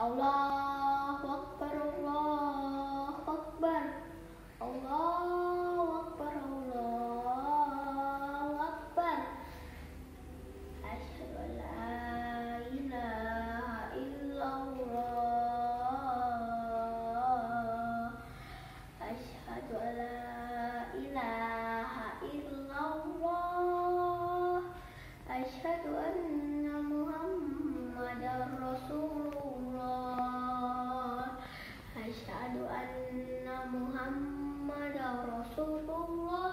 Allahu Akbar Allahu Akbar. Allahu Akbar Allahu Akbar. Asyhadu an la ilaha illallah. Asyhadu an la Muhammad Rasulullah.